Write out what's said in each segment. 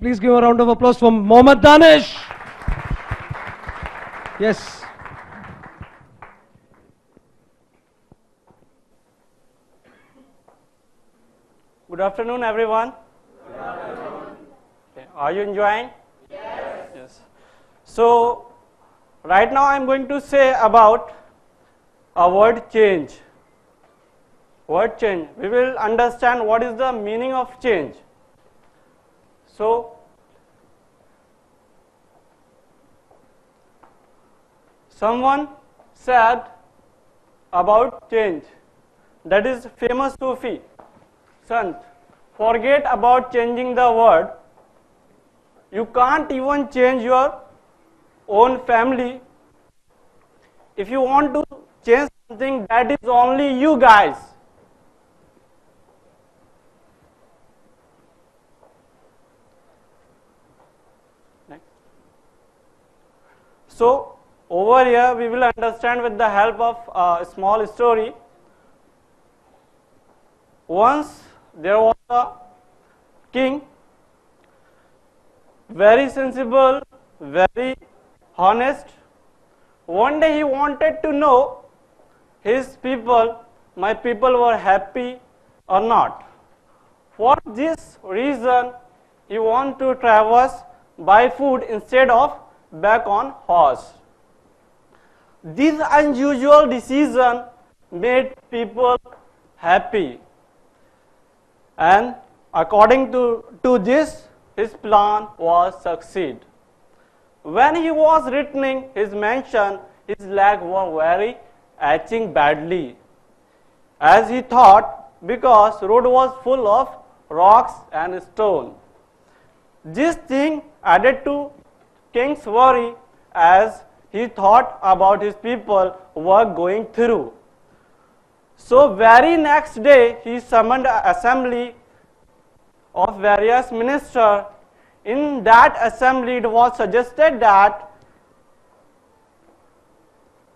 Please give a round of applause for Mohammad Danish. Yes. Good afternoon, everyone. Good Okay, Are you enjoying? Yes. Yes. So, right now I am going to say about a word change. Word change. We will understand what is the meaning of change. So, someone said about change. That is famous Sufi. Sant, forget about changing the word. You can't even change your own family. If you want to change something, that is only you guys. So, over here we will understand with the help of a small story. Once there was a king, very sensible, very honest. One day he wanted to know his people, my people were happy or not. For this reason, he wanted to traverse by foot instead of back on horse. This unusual decision made people happy. And according to, to this his plan was succeed. When he was returning his mansion his leg were very itching badly. As he thought because road was full of rocks and stone. This thing added to king's worry as he thought about his people were going through so very next day he summoned an assembly of various ministers. In that assembly it was suggested that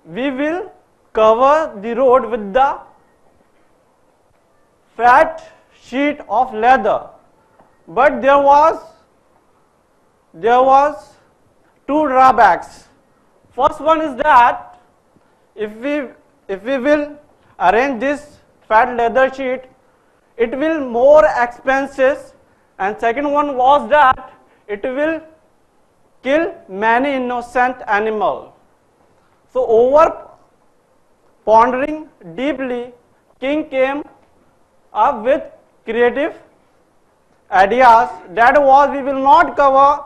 we will cover the road with the fat sheet of leather. But there was there was two drawbacks. First one is that if we if we will arrange this fat leather sheet, it will more expenses and second one was that it will kill many innocent animal. So over pondering deeply, king came up with creative ideas that was we will not cover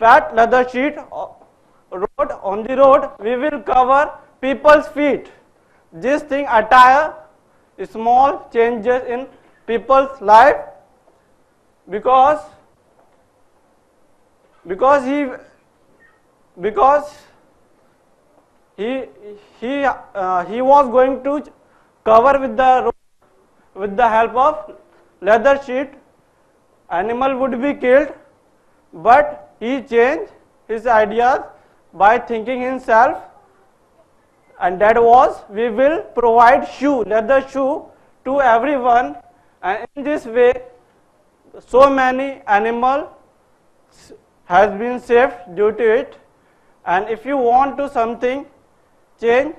fat leather sheet road on the road we will cover people's feet. This thing attire small changes in people's life because because he because he he uh, he was going to cover with the with the help of leather sheet. Animal would be killed but he changed his ideas by thinking himself. And that was we will provide shoe leather shoe to everyone. And in this way so many animal has been saved due to it. And if you want to something change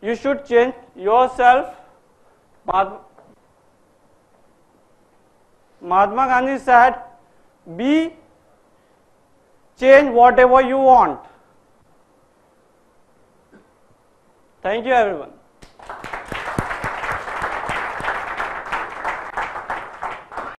you should change yourself. Mahatma Gandhi said be change whatever you want Thank you everyone.